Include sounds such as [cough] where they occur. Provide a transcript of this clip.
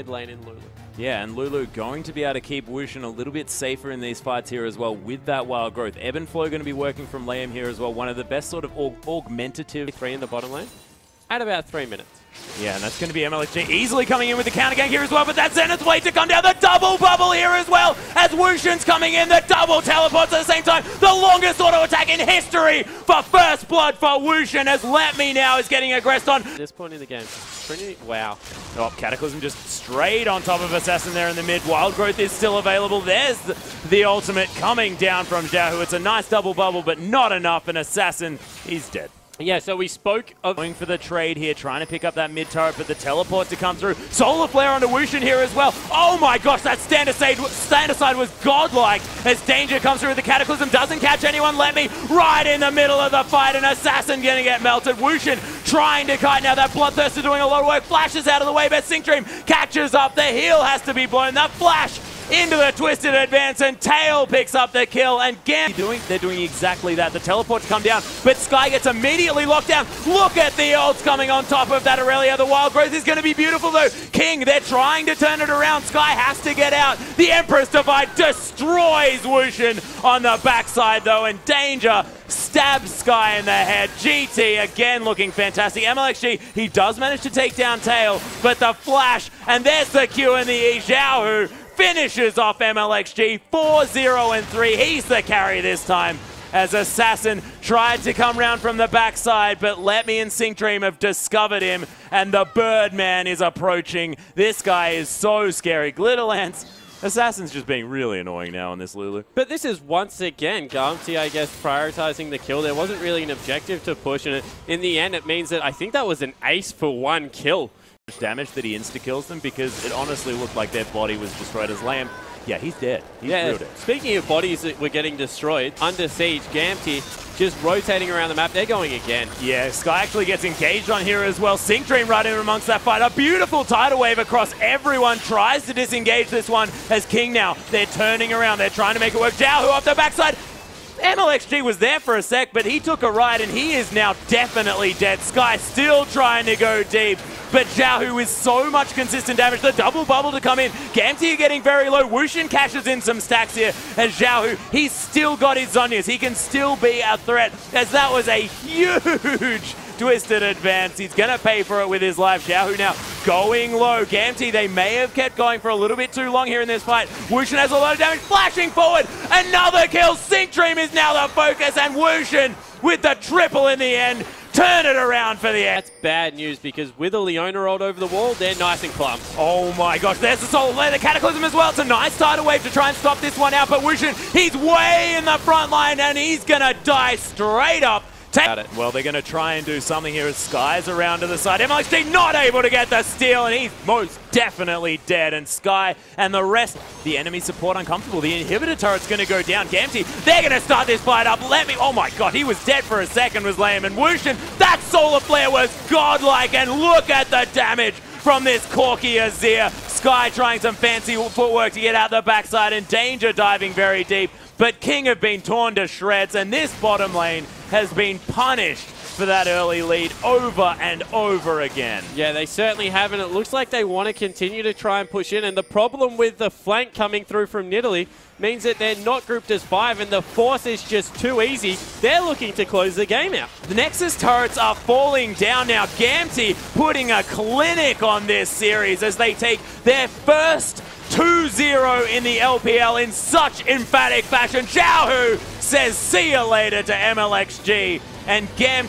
mid lane in Lulu. Yeah, and Lulu going to be able to keep Wushin a little bit safer in these fights here as well with that wild growth. Ebb and Flow going to be working from Liam here as well. One of the best sort of aug augmentative. Three in the bottom lane at about three minutes. Yeah, and that's going to be MLXG easily coming in with the counter gank here as well, but that's Zenith's way to come down. The double bubble here as well as Wushin's coming in. The double teleports at the same time. The longest auto attack in history for first blood for Wushin as Let Me Now is getting aggressed on. At this point in the game, Trinity, wow. Oh, Cataclysm just straight on top of Assassin there in the mid. Wild Growth is still available. There's the, ultimate coming down from Xiaohu. It's a nice double bubble, but not enough, and Assassin, he's dead. Yeah, so we spoke of going for the trade here, trying to pick up that mid turret, but the teleport to come through. Solar Flare onto Wushin here as well. Oh my gosh, that stand aside, stand aside was godlike as Danger comes through. The Cataclysm doesn't catch anyone. Let me right in the middle of the fight. An Assassin gonna get melted. Wushin trying to kite now. That Bloodthirster doing a lot of work. Flashes out of the way, but Sync Dream catches up. The heal has to be blown. That flash into the twisted advance, and Tail picks up the kill, and Gam doing they're doing exactly that. The teleports come down, but Sky gets immediately locked down. Look at the ults coming on top of that Aurelia. The wild growth is going to be beautiful though. King, they're trying to turn it around. Sky has to get out. The Emperor's Divide destroys Wushin on the backside though, and Danger stabs Sky in the head. GT again looking fantastic. MLXG, he does manage to take down Tail, but the flash, and there's the Q and the E. who finishes off MLXG 4-0 and 3. He's the carry this time as Assassin tried to come round from the backside, but Let Me and Sync Dream have discovered him, and the Birdman is approaching. This guy is so scary. Glitterlance, Assassin's just being really annoying now on this Lulu. But this is once again Gamtee, I guess, prioritizing the kill. There wasn't really an objective to push, and in the end, it means that I think that was an ace for one kill damage that he insta-kills them because it honestly looked like their body was destroyed as Lamb. Yeah, he's dead. He's yeah, speaking of bodies that were getting destroyed, under siege, Gamtee just rotating around the map. They're going again. Yeah, Sky actually gets engaged on here as well. Sync Dream right in amongst that fight. A beautiful tidal wave across everyone. Tries to disengage this one as King now. They're turning around. They're trying to make it work. Xiaohu off the backside. MLXG was there for a sec, but he took a ride and he is now definitely dead. Sky still trying to go deep. But Xiaohu is so much consistent damage. The double bubble to come in. Gamtee getting very low. Wushin cashes in some stacks here. As Xiaohu, he's still got his Zhonya's. He can still be a threat. As that was a huge [laughs] twisted advance. He's going to pay for it with his life. Xiaohu now going low. Gamtee, they may have kept going for a little bit too long here in this fight. Wushin has a lot of damage. Flashing forward. Another kill. Sync Dream is now the focus. And Wushin with the triple in the end. Turn it around for the That's bad news because with a Leona rolled over the wall, they're nice and clump. Oh my gosh, there's the Solar Flare, the Cataclysm as well. It's a nice tidal wave to try and stop this one out, but Wushin, he's way in the front line and he's gonna die straight up. It. Well, they're going to try and do something here as Sky's around to the side. MLXG not able to get the steal, and he's most definitely dead. And Sky and the rest, the enemy support uncomfortable. The inhibitor turret's going to go down. Gamtee, they're going to start this fight up. Let me, oh my god, he was dead for a second, was Liam. And Wushin, that solar flare was godlike, and look at the damage from this Corki Azir. Sky trying some fancy footwork to get out the backside, and Danger diving very deep. But King have been torn to shreds, and this bottom lane has been punished for that early lead over and over again. Yeah, they certainly have, and it looks like they want to continue to try and push in. And the problem with the flank coming through from Nidalee means that they're not grouped as five, and the force is just too easy. They're looking to close the game out. The Nexus turrets are falling down now. Gamtee putting a clinic on this series as they take their first 2-0 in the LPL in such emphatic fashion. Xiaohu says see you later to MLXG and Gam